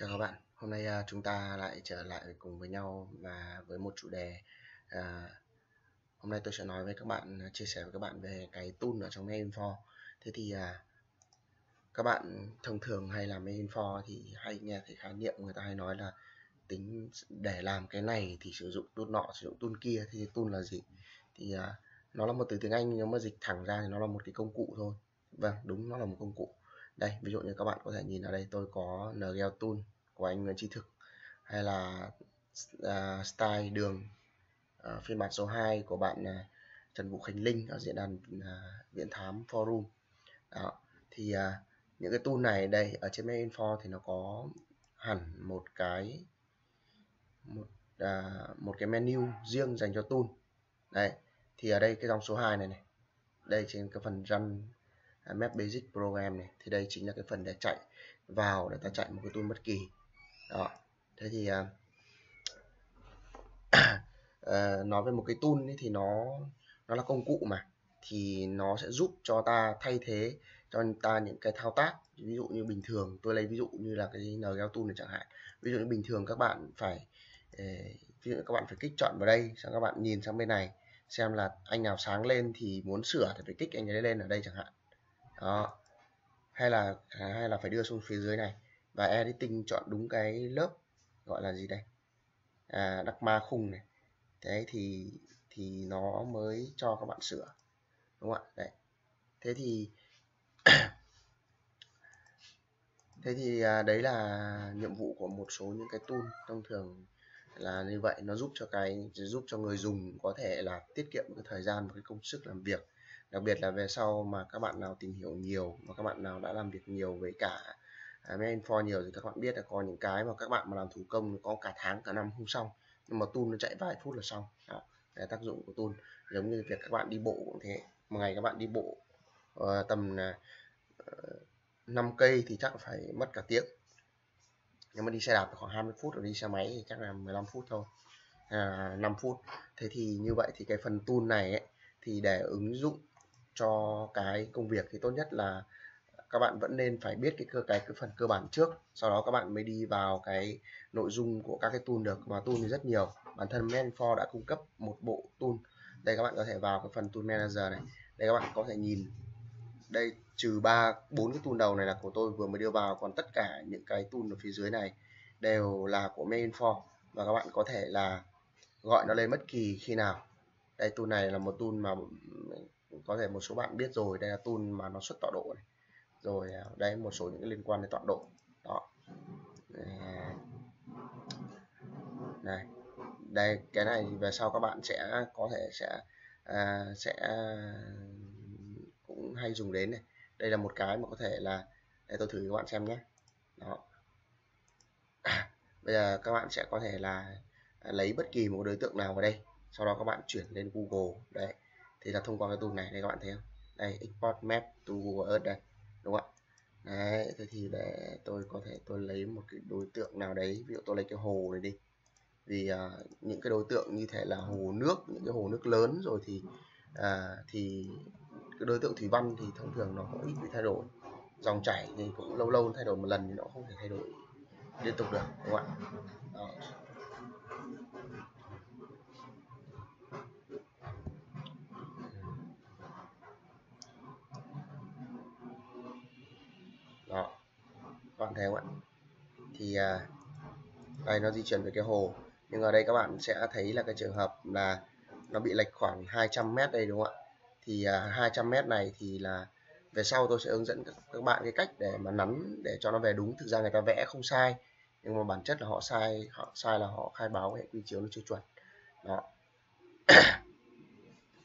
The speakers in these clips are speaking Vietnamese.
Chào các bạn, hôm nay uh, chúng ta lại trở lại cùng với nhau và với một chủ đề à, Hôm nay tôi sẽ nói với các bạn, à, chia sẻ với các bạn về cái tool ở trong Mail.info Thế thì à, các bạn thông thường hay làm Mail.info thì hay nghe thấy khái niệm người ta hay nói là tính để làm cái này thì sử dụng tool nọ, sử dụng tool kia thì tool là gì? Thì à, nó là một từ tiếng Anh nhưng mà dịch thẳng ra thì nó là một cái công cụ thôi. Vâng, đúng nó là một công cụ đây ví dụ như các bạn có thể nhìn ở đây tôi có ngel Tool của anh Nguyễn Trí Thực hay là uh, Style Đường uh, phiên bản số 2 của bạn uh, Trần Vũ Khánh Linh ở diễn đàn uh, Viễn Thám Forum. Đó thì uh, những cái tool này đây ở trên main info thì nó có hẳn một cái một uh, một cái menu riêng dành cho tool. Đây thì ở đây cái dòng số 2 này này đây trên cái phần run À, map basic program này. Thì đây chính là cái phần để chạy vào để ta chạy một cái tool bất kỳ. Đó. Thế thì uh, uh, nói về một cái tool ấy thì nó nó là công cụ mà. Thì nó sẽ giúp cho ta thay thế cho ta những cái thao tác. Ví dụ như bình thường tôi lấy ví dụ như là cái NGL tool này chẳng hạn. Ví dụ như bình thường các bạn phải ờ, ví dụ các bạn phải kích chọn vào đây xong các bạn nhìn sang bên này xem là anh nào sáng lên thì muốn sửa thì phải kích anh ấy lên ở đây chẳng hạn đó. Hay là à, hay là phải đưa xuống phía dưới này. Và editing chọn đúng cái lớp gọi là gì đây? À, đắc ma khung này. Thế thì thì nó mới cho các bạn sửa. Đúng không ạ? Đấy. Thế thì thế thì à, đấy là nhiệm vụ của một số những cái tool thông thường là như vậy. Nó giúp cho cái giúp cho người dùng có thể là tiết kiệm cái thời gian và cái công sức làm việc đặc biệt là về sau mà các bạn nào tìm hiểu nhiều và các bạn nào đã làm việc nhiều với cả à, for nhiều thì các bạn biết là có những cái mà các bạn mà làm thủ công có cả tháng cả năm không xong nhưng mà tool nó chạy vài phút là xong. Đó, là tác dụng của tool. Giống như việc các bạn đi bộ cũng thế một ngày các bạn đi bộ uh, tầm à, ờ, uh, 5 cây thì chắc phải mất cả tiếng. Nếu mà đi xe đạp khoảng 20 phút rồi đi xe máy thì chắc là 15 phút thôi à, 5 phút. Thế thì như vậy thì cái phần tool này ấy, thì để ứng dụng cho cái công việc thì tốt nhất là các bạn vẫn nên phải biết cái cơ, cái cái phần cơ bản trước, sau đó các bạn mới đi vào cái nội dung của các cái tool được. Mà tool thì rất nhiều. Bản thân Manfor đã cung cấp một bộ tool. Đây các bạn có thể vào cái phần tool manager này. Đây các bạn có thể nhìn. Đây trừ ba, bốn cái tool đầu này là của tôi, vừa mới đưa vào. Còn tất cả những cái tool ở phía dưới này đều là của Mainfor và các bạn có thể là gọi nó lên bất kỳ khi nào. Đây tool này là một tool mà có thể một số bạn biết rồi đây là tool mà nó xuất tọa độ này. Rồi à, đây một số những liên quan đến tọa độ. Đó. Này đây cái này về sau các bạn sẽ có thể sẽ à, sẽ cũng hay dùng đến này. Đây là một cái mà có thể là để tôi thử các bạn xem nhé. Đó. À, bây giờ các bạn sẽ có thể là à, lấy bất kỳ một đối tượng nào vào đây. Sau đó các bạn chuyển lên Google. Đấy thì là thông qua cái tool này này các bạn thấy không? Đây export map to Google Earth đây đúng không ạ? Đấy thế thì để tôi có thể tôi lấy một cái đối tượng nào đấy ví dụ tôi lấy cái hồ này đi. Vì uh, những cái đối tượng như thế là hồ nước những cái hồ nước lớn rồi thì uh, thì cái đối tượng thủy văn thì thông thường nó cũng ít bị thay đổi. Dòng chảy thì cũng lâu lâu thay đổi một lần thì nó không thể thay đổi liên tục được đúng không ạ? Đó các Vâng, bạn thấy không ạ? Thì à, đây nó di chuyển về cái hồ. Nhưng ở đây các bạn sẽ thấy là cái trường hợp là nó bị lệch khoảng 200m đây đúng không ạ? Thì à, 200m này thì là về sau tôi sẽ hướng dẫn các, các bạn cái cách để mà nắn để cho nó về đúng. Thực ra người ta vẽ không sai nhưng mà bản chất là họ sai họ sai là họ khai báo hệ quy chiếu nó chưa chuẩn. Đó.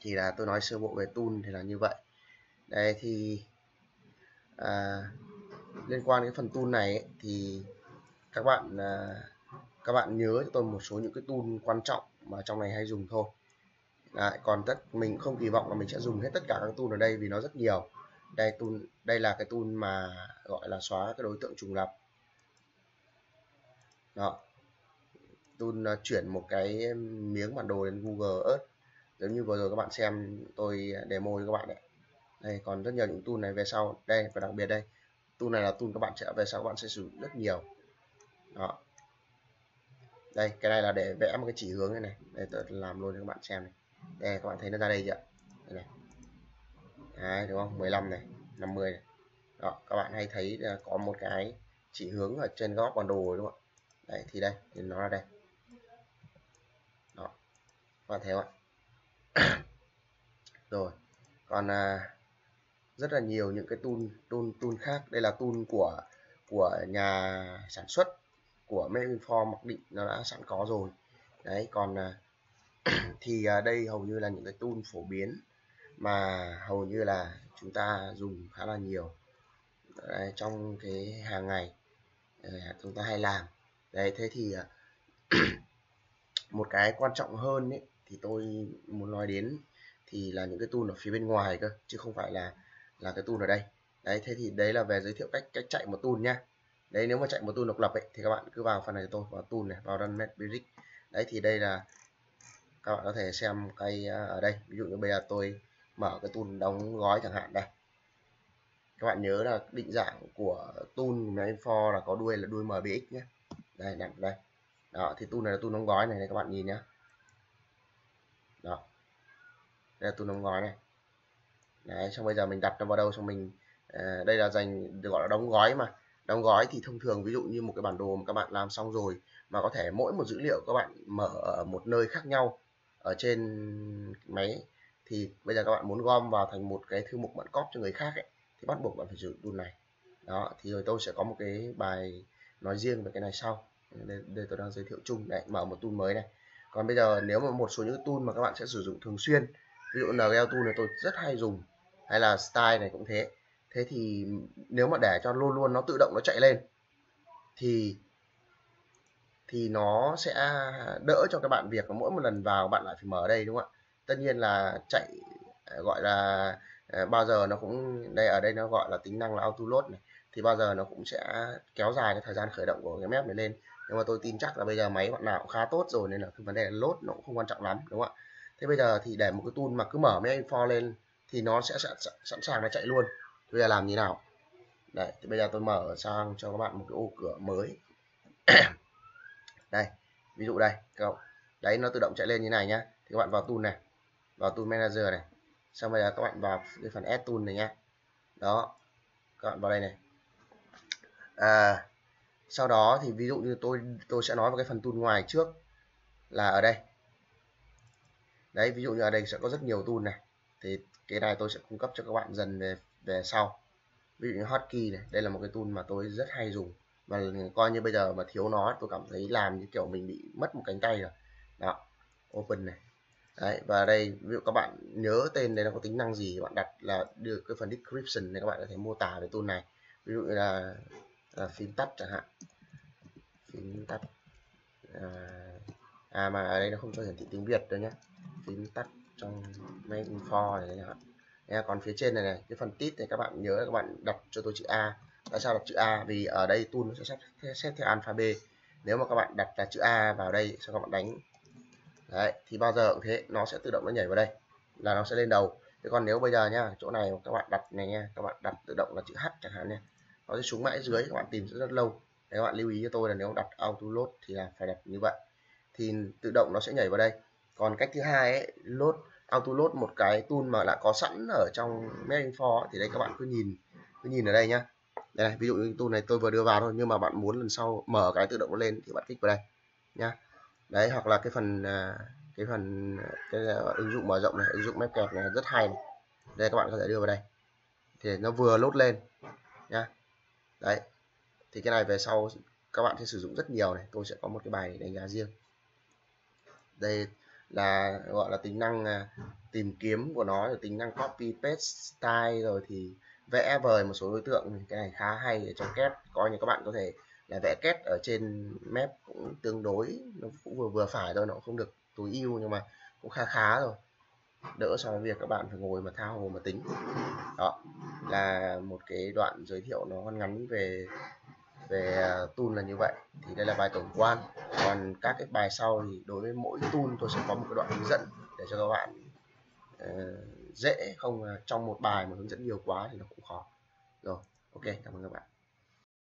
Thì là tôi nói sơ bộ về tool thì là như vậy. Đây thì à, liên quan đến phần tool này ấy, thì các bạn à, các bạn nhớ cho tôi một số những cái tool quan trọng mà trong này hay dùng thôi. Đấy, còn tất mình không kỳ vọng là mình sẽ dùng hết tất cả các tool ở đây vì nó rất nhiều. Đây tool đây là cái tool mà gọi là xóa cái đối tượng trùng lập. Đó. Tool à, chuyển một cái miếng bản đồ đến Google Earth. Giống như vừa rồi các bạn xem tôi demo cho các bạn đấy. Đây còn rất nhiều những tool này về sau. Đây và đặc biệt đây tool này là tool các bạn sẽ về sau các bạn sẽ sử dụng rất nhiều. Đó. Đây cái này là để vẽ một cái chỉ hướng này này để tôi làm luôn cho các bạn xem này. Đây các bạn thấy nó ra đây chưa? Đây này. Đấy, đúng không? 15 này 50 này. Đó các bạn hay thấy là có một cái chỉ hướng ở trên góc bản đồ đúng không ạ? Đấy thì đây thì nó là đây. Đó. Các bạn thấy không ạ? Rồi. Còn à, rất là nhiều những cái tool tool tool khác. Đây là tool của của nhà sản xuất của mainform mặc định nó đã sẵn có rồi. Đấy còn à, thì à, đây hầu như là những cái tool phổ biến mà hầu như là chúng ta dùng khá là nhiều đấy, trong cái hàng ngày chúng ta hay làm. Đấy thế thì à, một cái quan trọng hơn ấy, thì tôi muốn nói đến thì là những cái tool ở phía bên ngoài cơ chứ không phải là là cái tool ở đây. Đấy thế thì đấy là về giới thiệu cách cách chạy một tool nhá đấy nếu mà chạy một tool độc lập ấy thì các bạn cứ vào phần này tôi vào tool này vào run metric đấy thì đây là các bạn có thể xem cái à, ở đây. Ví dụ như bây giờ tôi mở cái tool đóng gói chẳng hạn đây. Các bạn nhớ là định dạng của tool máy for là có đuôi là đuôi mbx nhé. Đây đặt đây. Đó thì tool này là tool đóng gói này, này các bạn nhìn nhé. Đó. Đây là tool đóng gói này đấy xong bây giờ mình đặt nó vào đâu xong mình à, đây là dành được gọi là đóng gói mà. Đóng gói thì thông thường ví dụ như một cái bản đồ mà các bạn làm xong rồi mà có thể mỗi một dữ liệu các bạn mở ở một nơi khác nhau ở trên máy thì bây giờ các bạn muốn gom vào thành một cái thư mục bạn copy cho người khác ấy, thì bắt buộc bạn phải sử dụng tool này. Đó thì rồi tôi sẽ có một cái bài nói riêng về cái này sau. Đây, đây tôi đang giới thiệu chung này mở một tool mới này. Còn bây giờ nếu mà một số những tool mà các bạn sẽ sử dụng thường xuyên ví dụ NGL tool này tôi rất hay dùng hay là style này cũng thế. Thế thì nếu mà để cho luôn luôn nó tự động nó chạy lên, thì thì nó sẽ đỡ cho các bạn việc mỗi một lần vào bạn lại phải mở đây, đúng không ạ? Tất nhiên là chạy à, gọi là à, bao giờ nó cũng, đây, ở đây nó gọi là tính năng là auto load này. Thì bao giờ nó cũng sẽ kéo dài cái thời gian khởi động của cái map này lên. Nhưng mà tôi tin chắc là bây giờ máy bạn nào cũng khá tốt rồi, nên là cái vấn đề load nó cũng không quan trọng lắm, đúng không ạ? Thế bây giờ thì để một cái tool mà cứ mở mấy info lên thì nó sẽ sẵn, sẵn sàng nó chạy luôn. Bây giờ làm như nào? Đây thì bây giờ tôi mở sang cho các bạn một cái ô cửa mới. Đây ví dụ đây cậu. Đấy nó tự động chạy lên như này nhá. Thì các bạn vào tool này vào tool manager này. Xong bây giờ các bạn vào cái phần add tool này nhá. Đó các bạn vào đây này. À, sau đó thì ví dụ như tôi tôi sẽ nói vào cái phần tool ngoài trước là ở đây. Đấy ví dụ như ở đây sẽ có rất nhiều tool này. Thì cái này tôi sẽ cung cấp cho các bạn dần về về sau. Ví dụ như hotkey này đây là một cái tool mà tôi rất hay dùng. Và coi như bây giờ mà thiếu nó tôi cảm thấy làm như kiểu mình bị mất một cánh tay rồi. Đó open này. Đấy và đây ví dụ các bạn nhớ tên đây nó có tính năng gì các bạn đặt là được cái phần description này các bạn có thể mô tả về tool này. Ví dụ như là, là phím tắt chẳng hạn. Phím tắt à, à mà ở đây nó không cho hiển thị tiếng việt đâu nhé phím tắt trong main for này các bạn Nha, còn phía trên này này cái phần tít này các bạn nhớ các bạn đặt cho tôi chữ A. Tại sao đặt chữ A? Vì ở đây tool nó sẽ xét, xét theo alpha B. Nếu mà các bạn đặt là chữ A vào đây sau các bạn đánh. Đấy thì bao giờ cũng thế nó sẽ tự động nó nhảy vào đây là nó sẽ lên đầu. Thế còn nếu bây giờ nhá chỗ này các bạn đặt này nha các bạn đặt tự động là chữ H chẳng hạn nha nó sẽ xuống mãi dưới các bạn tìm rất, rất lâu. Đấy các bạn lưu ý cho tôi là nếu đặt auto load thì là phải đặt như vậy. Thì tự động nó sẽ nhảy vào đây còn cách thứ hai ấy, load auto load một cái tool mà đã có sẵn ở trong Metinfo thì đây các bạn cứ nhìn cứ nhìn ở đây nhá. Đây này, ví dụ như tool này tôi vừa đưa vào thôi nhưng mà bạn muốn lần sau mở cái tự động nó lên thì bạn kích vào đây nhá. Đấy hoặc là cái phần à, cái phần cái à, ứng dụng mở rộng này ứng dụng map kẹp này rất hay này. đây các bạn có thể đưa vào đây. Thì nó vừa lốt lên nhá. Đấy thì cái này về sau các bạn sẽ sử dụng rất nhiều này. Tôi sẽ có một cái bài đánh giá riêng. Đây là, gọi là, tính năng à, tìm kiếm của nó, rồi tính năng copy paste style rồi thì vẽ vời một số đối tượng. Cái này khá hay ở trong kép, coi như các bạn có thể là vẽ kết ở trên map cũng tương đối, nó cũng vừa vừa phải thôi, nó cũng không được tối ưu nhưng mà cũng khá khá rồi. Đỡ so với việc các bạn phải ngồi mà thao hồ mà tính. Đó, là một cái đoạn giới thiệu nó ngắn ngắn về về à, tool là như vậy. Thì đây là bài tổng quan. Còn các cái bài sau thì đối với mỗi tool tôi sẽ có một cái đoạn hướng dẫn để cho các bạn uh, dễ không trong một bài mà hướng dẫn nhiều quá thì nó cũng khó. Rồi ok cảm ơn các bạn.